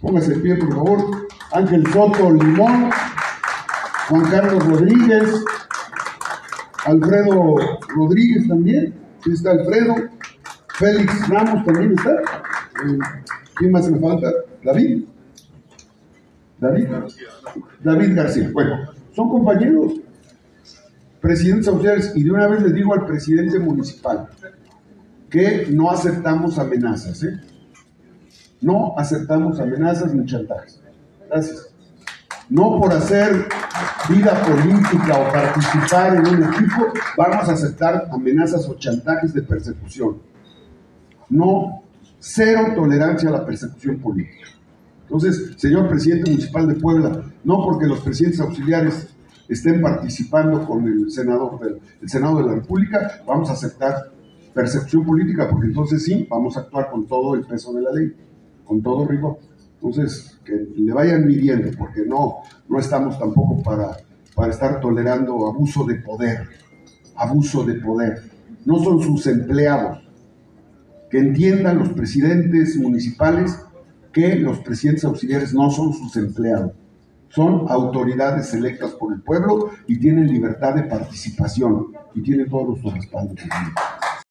Póngase de pie, por favor. Ángel Soto Limón, Juan Carlos Rodríguez, Alfredo Rodríguez también. Aquí está Alfredo. Félix Ramos también está. Eh, ¿Quién más me falta? David. David. David García. Bueno, son compañeros, presidentes auxiliares, y de una vez les digo al presidente municipal que no aceptamos amenazas, ¿eh? No aceptamos amenazas ni chantajes. Gracias. No por hacer vida política o participar en un equipo, vamos a aceptar amenazas o chantajes de persecución. No, cero tolerancia a la persecución política. Entonces, señor presidente municipal de Puebla, no porque los presidentes auxiliares estén participando con el senador del el Senado de la República, vamos a aceptar persecución política, porque entonces sí, vamos a actuar con todo el peso de la ley, con todo rigor. Entonces, que le vayan midiendo, porque no, no estamos tampoco para, para estar tolerando abuso de poder, abuso de poder. No son sus empleados. Que entiendan los presidentes municipales que los presidentes auxiliares no son sus empleados. Son autoridades electas por el pueblo y tienen libertad de participación y tienen todos los respaldos.